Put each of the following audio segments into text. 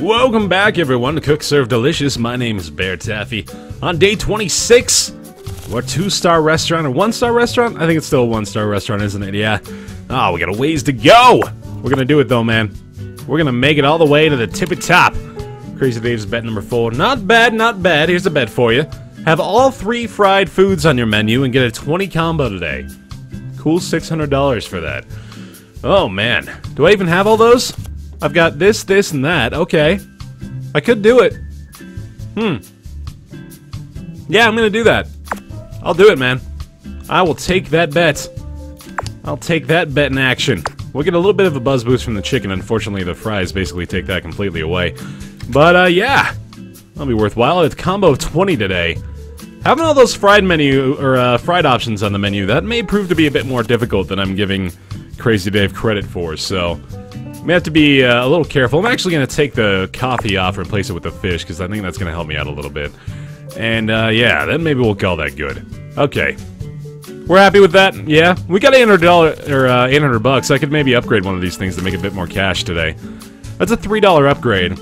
Welcome back, everyone, to Cook Serve Delicious. My name is BaerTaffy. On day 26, our two-star restaurant, or one-star restaurant? I think it's still a one-star restaurant, isn't it? Yeah. Oh, we got a ways to go! We're gonna do it, though, man. We're gonna make it all the way to the tippy top. Crazy Dave's bet number four. Not bad, not bad. Here's a bet for you. Have all three fried foods on your menu and get a 20 combo today. Cool $600 for that. Oh, man. Do I even have all those? I've got this, this, and that. Okay. I could do it. Hmm. Yeah, I'm gonna do that. I'll do it, man. I will take that bet. I'll take that bet in action. We'll get a little bit of a buzz boost from the chicken. Unfortunately, the fries basically take that completely away. But, uh, yeah. That'll be worthwhile. It's combo of 20 today. Having all those fried menu, or, uh, fried options on the menu, that may prove to be a bit more difficult than I'm giving Crazy Dave credit for, so... May have to be uh, a little careful. I'm actually going to take the coffee off and replace it with the fish, because I think that's going to help me out a little bit. And, uh, yeah, then maybe we'll call that good. Okay. We're happy with that? Yeah? We got $800, or, uh, 800 bucks. I could maybe upgrade one of these things to make a bit more cash today. That's a $3 upgrade.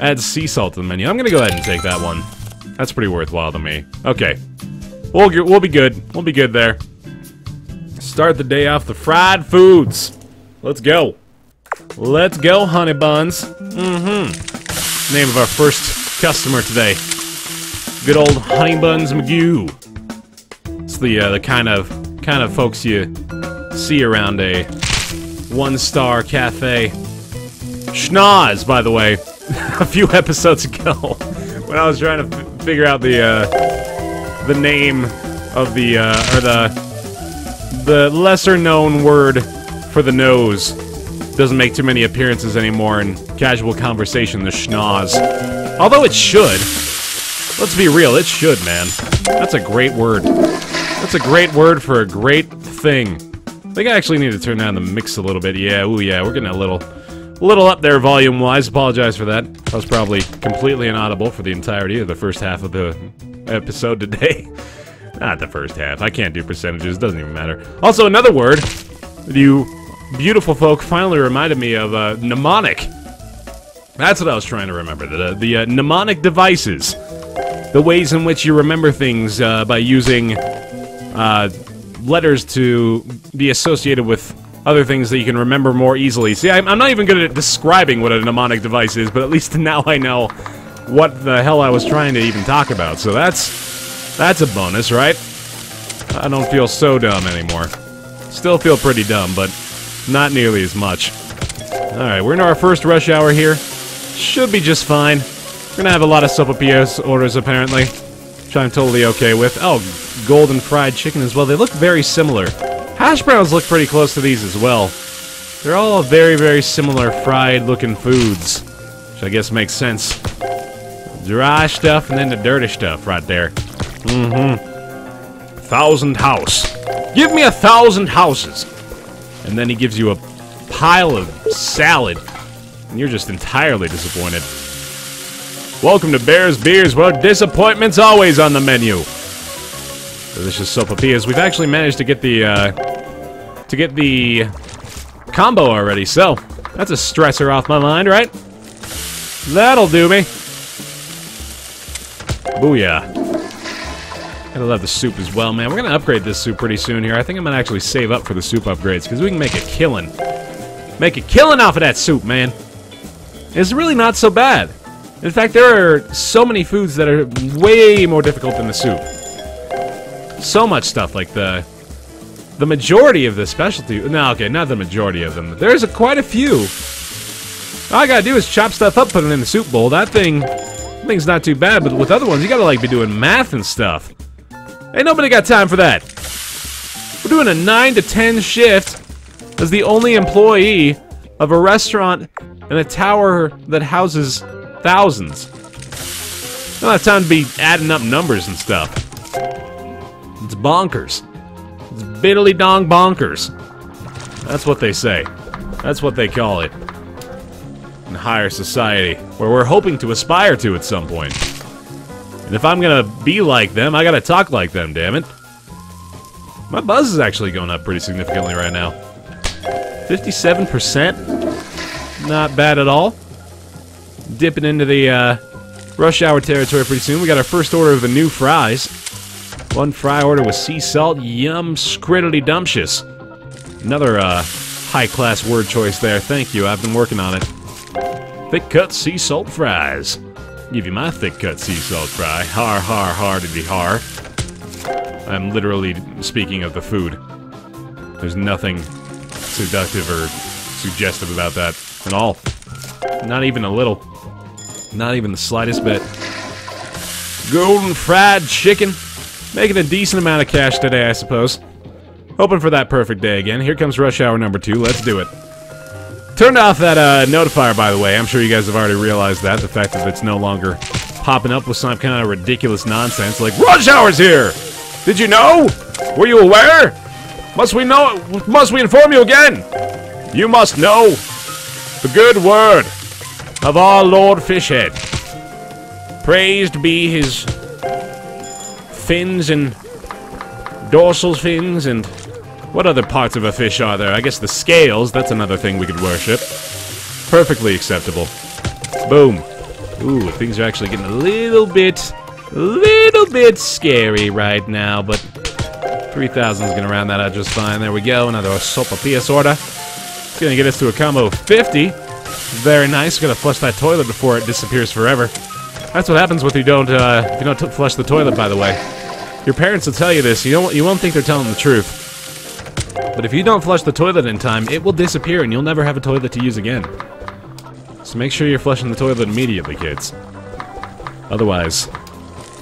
Add sea salt to the menu. I'm gonna go ahead and take that one. That's pretty worthwhile to me. Okay. We'll, we'll be good. We'll be good there. Start the day off the fried foods. Let's go. Let's go, honey buns. Mm-hmm. Name of our first customer today. Good old Honey Buns McGee. It's the uh, the kind of kind of folks you see around a one-star cafe. Schnoz, by the way, a few episodes ago, when I was trying to figure out the uh, the name of the uh, or the the lesser-known word for the nose doesn't make too many appearances anymore in casual conversation, the schnoz. Although it should. Let's be real, it should, man. That's a great word. That's a great word for a great thing. I think I actually need to turn down the mix a little bit. Yeah, ooh yeah, we're getting a little little up there volume-wise. Apologize for that. I was probably completely inaudible for the entirety of the first half of the episode today. Not the first half. I can't do percentages. Doesn't even matter. Also, another word you beautiful folk finally reminded me of uh, mnemonic. That's what I was trying to remember. The, the uh, mnemonic devices. The ways in which you remember things uh, by using uh, letters to be associated with other things that you can remember more easily. See, I'm, I'm not even good at describing what a mnemonic device is, but at least now I know what the hell I was trying to even talk about. So that's that's a bonus, right? I don't feel so dumb anymore. Still feel pretty dumb, but not nearly as much. Alright, we're in our first rush hour here. Should be just fine. We're gonna have a lot of sopapillas orders, apparently. Which I'm totally okay with. Oh, golden fried chicken as well. They look very similar. Hash browns look pretty close to these as well. They're all very, very similar fried-looking foods. Which I guess makes sense. Dry stuff and then the dirty stuff right there. Mm-hmm. Thousand house. Give me a thousand houses. And then he gives you a pile of salad. And you're just entirely disappointed. Welcome to Bear's Beers, where disappointment's always on the menu. Delicious sopapillas. We've actually managed to get the, uh, to get the combo already, so that's a stressor off my mind, right? That'll do me. Booyah. Gotta love the soup as well, man. We're gonna upgrade this soup pretty soon here. I think I'm gonna actually save up for the soup upgrades, because we can make a killing. Make a killing off of that soup, man. It's really not so bad. In fact, there are so many foods that are way more difficult than the soup. So much stuff, like the... The majority of the specialty... No, okay, not the majority of them. There's a, quite a few. All I gotta do is chop stuff up, put it in the soup bowl. That thing... That thing's not too bad, but with other ones, you gotta, like, be doing math and stuff. Ain't nobody got time for that. We're doing a 9 to 10 shift as the only employee of a restaurant in a tower that houses thousands. Don't have time to be adding up numbers and stuff. It's bonkers. It's bitterly dong bonkers. That's what they say. That's what they call it. In higher society, where we're hoping to aspire to at some point. And if I'm gonna be like them, I gotta talk like them, damn it. My buzz is actually going up pretty significantly right now. 57%? Not bad at all. dipping into the uh, rush hour territory pretty soon. We got our first order of the new fries. One fry order with sea salt, yum, scriddly dumptious. Another uh, high-class word choice there. Thank you. I've been working on it. Thick cut sea salt fries. Give you my thick cut sea salt fry. Har har har to be har. I'm literally speaking of the food. There's nothing seductive or suggestive about that at all. Not even a little. Not even the slightest bit. Golden fried chicken. Making a decent amount of cash today, I suppose. Hoping for that perfect day again. Here comes rush hour number two. Let's do it. Turned off that uh, notifier, by the way. I'm sure you guys have already realized that. The fact that it's no longer popping up with some kind of ridiculous nonsense like rush hour's here. Did you know? Were you aware? Must we know? Must we inform you again? You must know the good word of our Lord Fishhead. Praised be his fins and dorsal fins and what other parts of a fish are there? I guess the scales, that's another thing we could worship. Perfectly acceptable. Boom. Ooh, things are actually getting a little bit, little bit scary right now, but 3,000 is going to round that out just fine. There we go, another sopapillas order. It's going to get us to a combo of 50. Very nice. Gonna flush that toilet before it disappears forever. That's what happens if you don't, uh, if you don't flush the toilet, by the way. Your parents will tell you this. You don't. You won't think they're telling the truth. But if you don't flush the toilet in time, it will disappear and you'll never have a toilet to use again. So make sure you're flushing the toilet immediately, kids. Otherwise,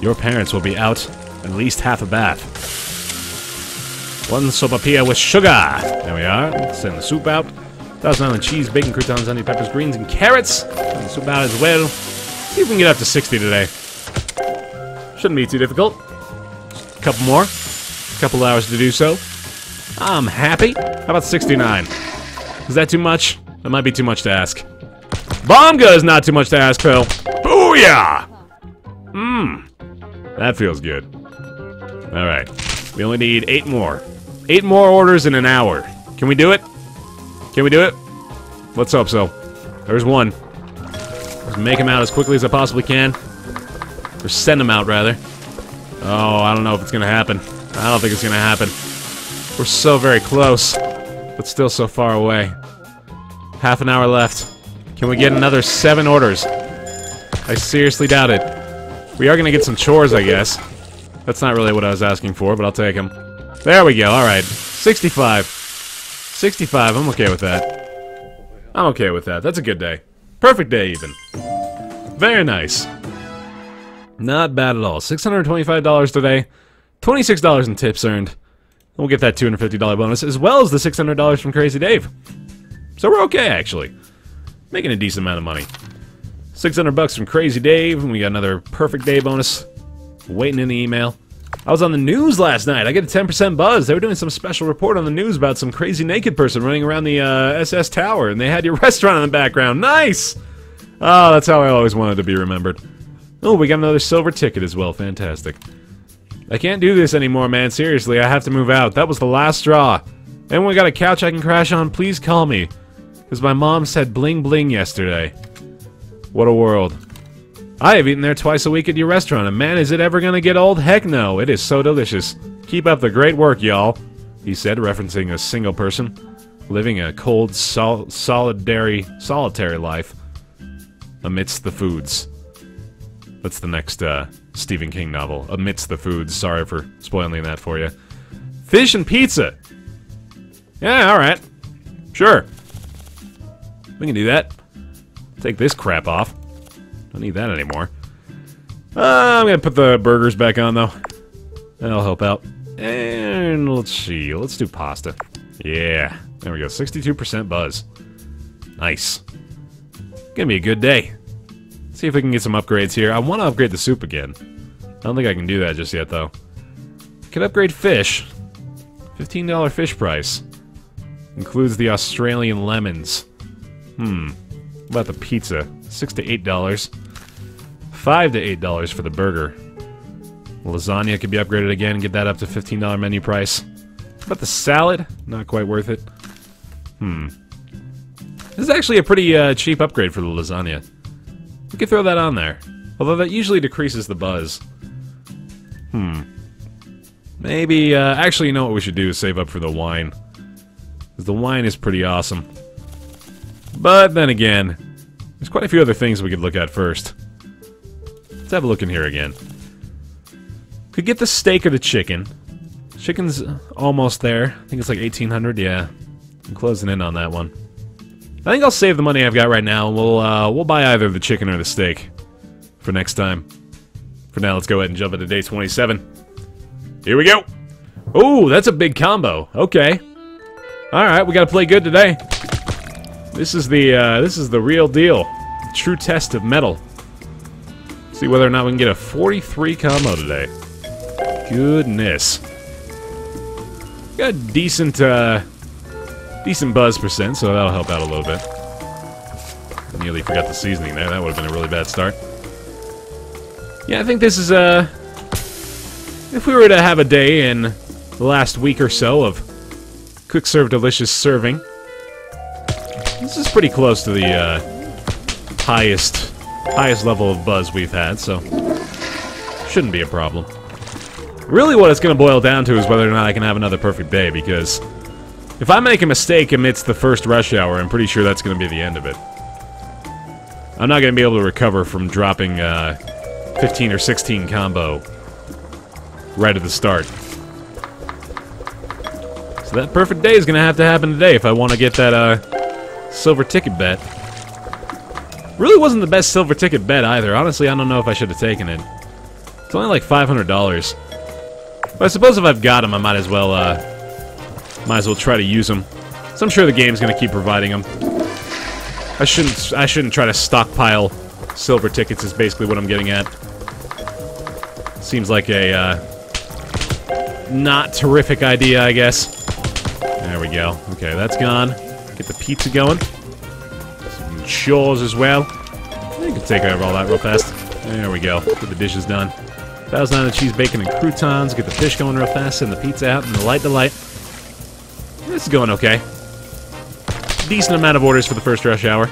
your parents will be out at least half a bath. One sopapilla with sugar. There we are. Send the soup out. Thousand Island cheese, bacon, croutons, onion, peppers, greens, and carrots. Send the soup out as well. See if we can get up to 60 today. Shouldn't be too difficult. A couple more. A couple hours to do so. I'm happy. How about 69? Is that too much? That might be too much to ask. Bonga is not too much to ask, Phil. Booyah! Mmm. That feels good. Alright. We only need eight more. Eight more orders in an hour. Can we do it? Can we do it? Let's hope so. There's one. Let's make him out as quickly as I possibly can. Or send him out, rather. Oh, I don't know if it's gonna happen. I don't think it's gonna happen. We're so very close, but still so far away. Half an hour left. Can we get another seven orders? I seriously doubt it. We are gonna get some chores, I guess. That's not really what I was asking for, but I'll take them. There we go, alright. 65. 65, I'm okay with that. I'm okay with that. That's a good day. Perfect day, even. Very nice. Not bad at all. $625 today. $26 in tips earned. We'll get that $250 bonus, as well as the $600 from Crazy Dave. So we're okay, actually. Making a decent amount of money. 600 bucks from Crazy Dave, and we got another perfect day bonus waiting in the email. I was on the news last night. I get a 10% buzz. They were doing some special report on the news about some crazy naked person running around the uh, SS Tower, and they had your restaurant in the background. Nice! Oh, that's how I always wanted to be remembered. Oh, we got another silver ticket as well. Fantastic. I can't do this anymore, man. Seriously, I have to move out. That was the last straw. Anyone got a couch I can crash on? Please call me. Because my mom said bling bling yesterday. What a world. I have eaten there twice a week at your restaurant, and man, is it ever gonna get old? Heck no, it is so delicious. Keep up the great work, y'all, he said, referencing a single person living a cold, sol solitary, solitary life amidst the foods. That's the next uh, Stephen King novel, Amidst the Foods. Sorry for spoiling that for you. Fish and pizza. Yeah, alright. Sure. We can do that. Take this crap off. Don't need that anymore. Uh, I'm gonna put the burgers back on, though. That'll help out. And let's see. Let's do pasta. Yeah. There we go. 62% buzz. Nice. Gonna be a good day. See if we can get some upgrades here. I want to upgrade the soup again. I don't think I can do that just yet, though. Can upgrade fish. $15 fish price. Includes the Australian lemons. Hmm. What about the pizza? 6 to $8. 5 to $8 for the burger. Lasagna could be upgraded again and get that up to $15 menu price. About the salad? Not quite worth it. Hmm. This is actually a pretty uh, cheap upgrade for the lasagna. We could throw that on there. Although that usually decreases the buzz. Hmm. Maybe, uh, actually, you know what we should do is save up for the wine. Because the wine is pretty awesome. But then again, there's quite a few other things we could look at first. Let's have a look in here again. Could get the steak or the chicken. Chicken's almost there. I think it's like 1800 yeah. I'm closing in on that one. I think I'll save the money I've got right now. We'll, uh, we'll buy either the chicken or the steak for next time. For now, let's go ahead and jump into day 27. Here we go. Oh, that's a big combo. Okay. All right, we got to play good today. This is the uh, this is the real deal. True test of metal. See whether or not we can get a 43 combo today. Goodness. Got decent uh, decent buzz percent, so that'll help out a little bit. Nearly forgot the seasoning there. That would have been a really bad start. Yeah, I think this is, uh... If we were to have a day in the last week or so of Cook Serve Delicious serving, this is pretty close to the, uh, highest, highest level of buzz we've had, so shouldn't be a problem. Really what it's going to boil down to is whether or not I can have another perfect day, because if I make a mistake amidst the first rush hour, I'm pretty sure that's going to be the end of it. I'm not going to be able to recover from dropping, uh, 15 or 16 combo right at the start. So that perfect day is going to have to happen today if I want to get that uh, silver ticket bet. Really wasn't the best silver ticket bet either. Honestly, I don't know if I should have taken it. It's only like $500. But I suppose if I've got them, I might as well, uh, might as well try to use them. So I'm sure the game's to keep providing them. I shouldn't, I shouldn't try to stockpile silver tickets is basically what I'm getting at. Seems like a, uh, not terrific idea, I guess. There we go. Okay, that's gone. Get the pizza going. Some chores as well. You can take over all that real fast. There we go. Get the dishes done. Thousand island cheese, bacon, and croutons. Get the fish going real fast. Send the pizza out and the light delight. This is going okay. Decent amount of orders for the first rush hour.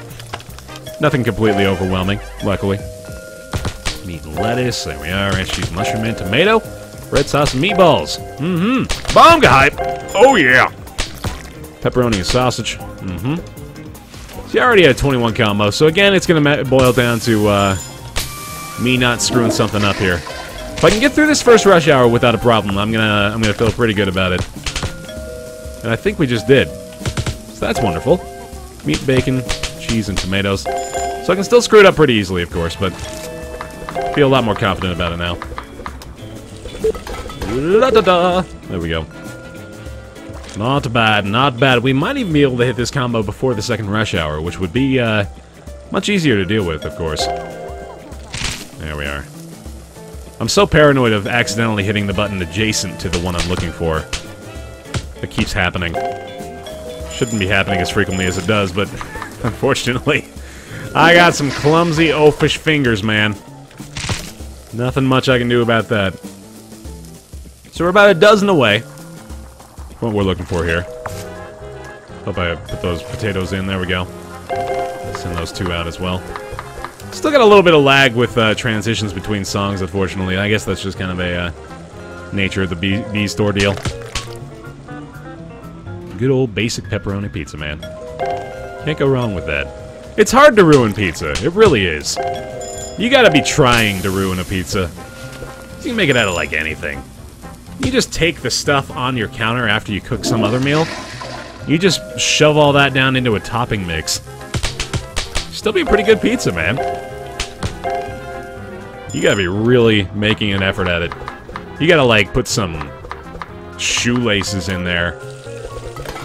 Nothing completely overwhelming, luckily meat and lettuce. There we are. Ranch cheese, mushroom, and tomato. Red sauce and meatballs. Mm-hmm. Bonga hype. Oh, yeah. Pepperoni and sausage. Mm-hmm. See, I already had 21 combo, so again, it's going to boil down to uh, me not screwing something up here. If I can get through this first rush hour without a problem, I'm gonna I'm gonna feel pretty good about it. And I think we just did. So that's wonderful. Meat, bacon, cheese, and tomatoes. So I can still screw it up pretty easily, of course, but Feel a lot more confident about it now. Da da! There we go. Not bad, not bad. We might even be able to hit this combo before the second rush hour, which would be, uh, much easier to deal with, of course. There we are. I'm so paranoid of accidentally hitting the button adjacent to the one I'm looking for. It keeps happening. Shouldn't be happening as frequently as it does, but unfortunately, I got some clumsy oafish fingers, man. Nothing much I can do about that. So we're about a dozen away. What we're looking for here. Hope I put those potatoes in. There we go. Send those two out as well. Still got a little bit of lag with uh, transitions between songs, unfortunately. I guess that's just kind of a uh, nature of the B, B store deal. Good old basic pepperoni pizza, man. Can't go wrong with that. It's hard to ruin pizza. It really is. You gotta be trying to ruin a pizza. You can make it out of, like, anything. You just take the stuff on your counter after you cook some other meal. You just shove all that down into a topping mix. Still be a pretty good pizza, man. You gotta be really making an effort at it. You gotta, like, put some shoelaces in there.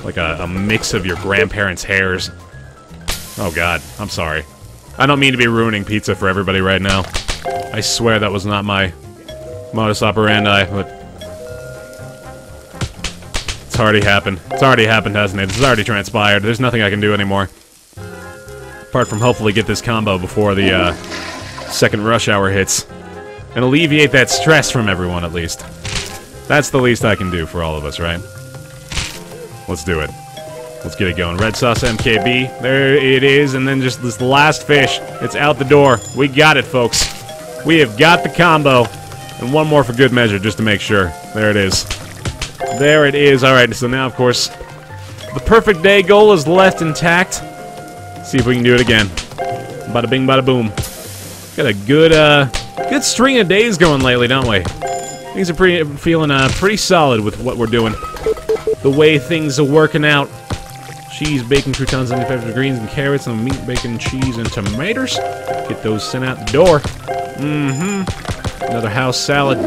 Like a, a mix of your grandparents' hairs. Oh god, I'm sorry. I don't mean to be ruining pizza for everybody right now. I swear that was not my modus operandi, but... It's already happened. It's already happened, hasn't it? It's already transpired. There's nothing I can do anymore. Apart from hopefully get this combo before the, uh, second rush hour hits. And alleviate that stress from everyone, at least. That's the least I can do for all of us, right? Let's do it. Let's get it going. Red sauce MKB. There it is. And then just this last fish. It's out the door. We got it, folks. We have got the combo. And one more for good measure, just to make sure. There it is. There it is. All right, so now, of course, the perfect day goal is left intact. See if we can do it again. Bada bing, bada boom. Got a good, uh, good string of days going lately, don't we? Things are pretty, feeling, uh, pretty solid with what we're doing. The way things are working out. Cheese, bacon, croutons, onion peppers, greens, and carrots, and meat, bacon, cheese, and tomatoes. Get those sent out the door. Mm-hmm. Another house salad.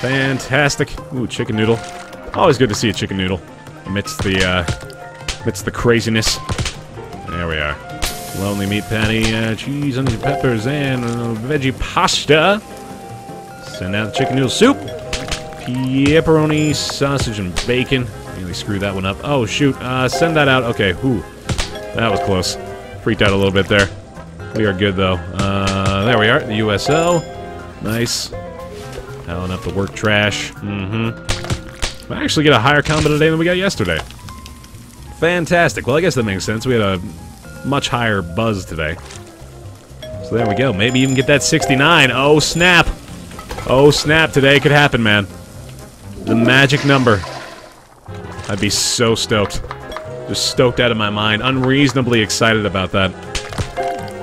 Fantastic. Ooh, chicken noodle. Always good to see a chicken noodle amidst the uh, amidst the craziness. There we are. Lonely meat patty, uh, cheese, onion peppers, and uh, veggie pasta. Send out the chicken noodle soup. Pepperoni, sausage, and bacon. Nearly screwed that one up. Oh, shoot. Uh, send that out. Okay, whew. That was close. Freaked out a little bit there. We are good, though. Uh, there we are. The USO. Nice. Piling up the work trash. Mm-hmm. I actually get a higher combo today than we got yesterday. Fantastic. Well, I guess that makes sense. We had a much higher buzz today. So there we go. Maybe even get that 69. Oh, snap. Oh, snap. Today could happen, man. The magic number. I'd be so stoked. Just stoked out of my mind. Unreasonably excited about that.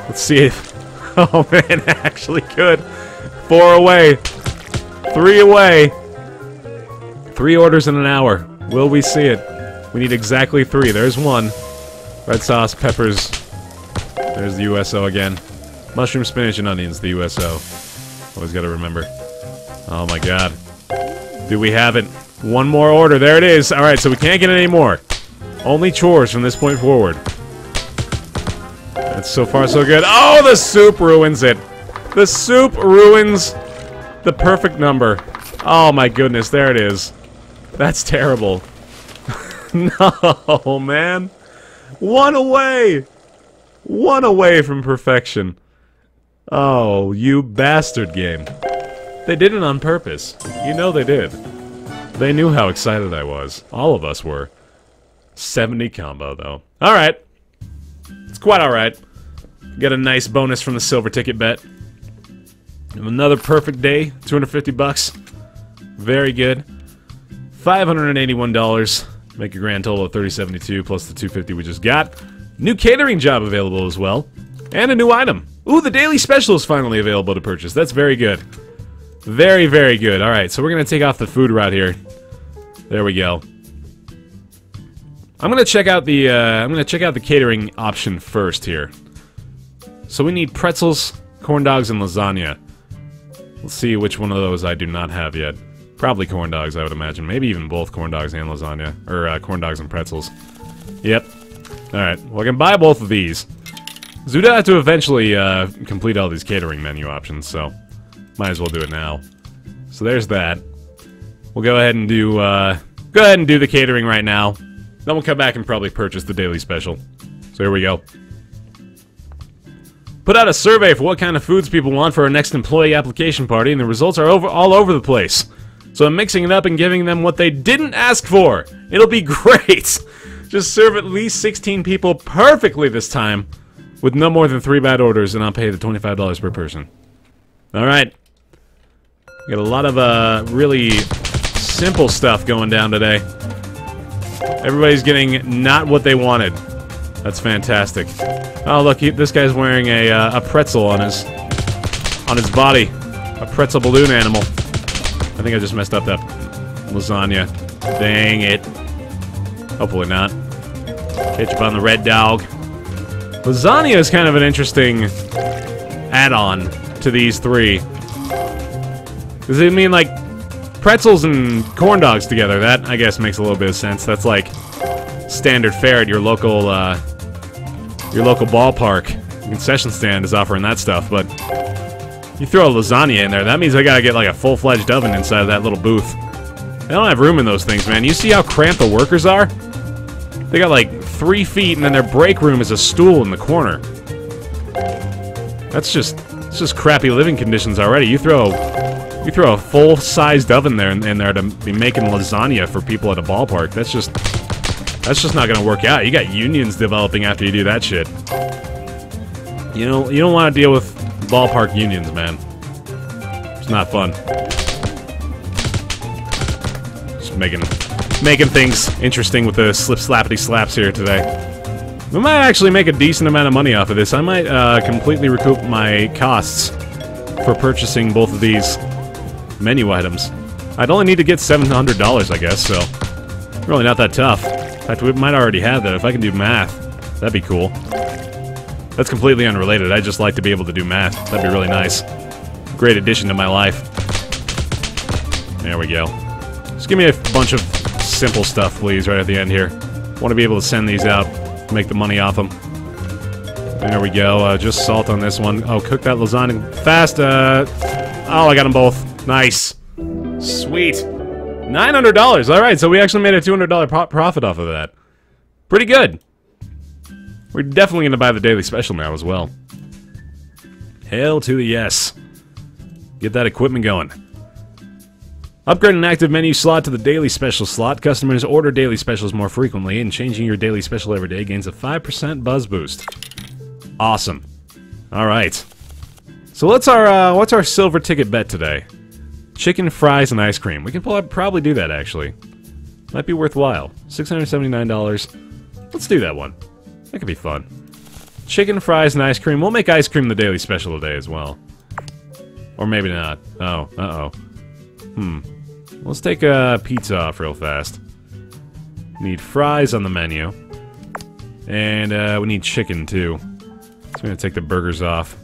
Let's see if... Oh, man, actually could. Four away. Three away. Three orders in an hour. Will we see it? We need exactly three. There's one. Red sauce, peppers. There's the USO again. Mushroom, spinach, and onions, the USO. Always gotta remember. Oh my god. Do we have it? One more order. There it is. Alright, so we can't get any more. Only chores from this point forward. That's so far so good. Oh, the soup ruins it. The soup ruins the perfect number. Oh my goodness, there it is. That's terrible. no, man. One away. One away from perfection. Oh, you bastard game. They did it on purpose. You know they did. They knew how excited I was. All of us were. 70 combo, though. Alright. It's quite alright. Get a nice bonus from the silver ticket bet. Another perfect day. 250 bucks. Very good. $581. Make a grand total of 3072 plus the 250 we just got. New catering job available as well. And a new item. Ooh, the daily special is finally available to purchase. That's very good. Very, very good. Alright, so we're going to take off the food route here. There we go. I'm to check out the, uh, I'm to check out the catering option first here. So we need pretzels, corn dogs, and lasagna. Let's see which one of those I do not have yet. Probably corn dogs, I would imagine. Maybe even both corn dogs and lasagna. Or uh, corn dogs and pretzels. Yep. Alright, well I can buy both of these. Zuda had to eventually uh, complete all these catering menu options, so might as well do it now. So there's that. We'll go ahead and do, uh, go ahead and do the catering right now. Then we'll come back and probably purchase the daily special. So here we go. Put out a survey for what kind of foods people want for our next employee application party, and the results are over all over the place. So I'm mixing it up and giving them what they didn't ask for. It'll be great. Just serve at least 16 people perfectly this time, with no more than three bad orders, and I'll pay the $25 per person. Alright. Got a lot of, uh, really simple stuff going down today. Everybody's getting not what they wanted. That's fantastic. Oh, look, he, this guy's wearing a, uh, a pretzel on his on his body. A pretzel balloon animal. I think I just messed up that lasagna. Dang it. Hopefully not. Ketchup on the red dog. Lasagna is kind of an interesting add-on to these three. Does it mean, like, pretzels and corn dogs together? That, I guess, makes a little bit of sense. That's like standard fare at your local, uh, your local ballpark. Concession stand is offering that stuff, but you throw a lasagna in there, that means I gotta get like a full-fledged oven inside of that little booth. They don't have room in those things, man. You see how cramped the workers are? They got like three feet, and then their break room is a stool in the corner. That's just, it's just crappy living conditions already. You throw, you throw a full-sized oven there in, in there to be making lasagna for people at a ballpark. That's just, That's just not gonna work out. You got unions developing after you do that shit. You know, you don't want to deal with ballpark unions, man. It's not fun. Just making making things interesting with the slip slappity slaps here today. We might actually make a decent amount of money off of this. I might uh, completely recoup my costs for purchasing both of these menu items. I'd only need to get $700, I guess, so... Really not that tough. In fact, we might already have that. If I can do math, that'd be cool. That's completely unrelated. I just like to be able to do math. That'd be really nice. Great addition to my life. There we go. Just give me a bunch of simple stuff, please, right at the end here. want to be able to send these out, make the money off them. There we go. Uh, just salt on this one. Oh, cook that lasagna fast. Uh, oh, I got them both. Nice. Sweet. $900. All right, so we actually made a $200 pro profit off of that. Pretty good. We're definitely going to buy the daily special now as well. Hail to the yes. Get that equipment going. Upgrade an active menu slot to the daily special slot. Customers order daily specials more frequently, and changing your daily special every day gains a 5% buzz boost. Awesome. All right. So what's our uh, what's our silver ticket bet today? Chicken, fries, and ice cream. We can probably do that actually. Might be worthwhile. Six hundred seventy nine dollars. Let's do that one. That could be fun. Chicken, fries, and ice cream. We'll make ice cream the daily special today as well. Or maybe not. Oh, uh oh. Hmm. Let's take a pizza off real fast. Need fries on the menu. And uh, we need chicken too. So I'm gonna take the burgers off.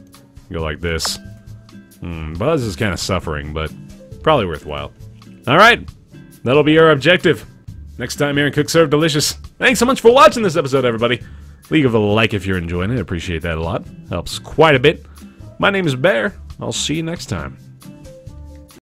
Go like this. Hmm, Buzz is kind of suffering, but probably worthwhile. Alright, that'll be our objective. Next time here Cook Serve Delicious. Thanks so much for watching this episode, everybody. Leave a like if you're enjoying it. I appreciate that a lot. Helps quite a bit. My name is Baer. I'll see you next time.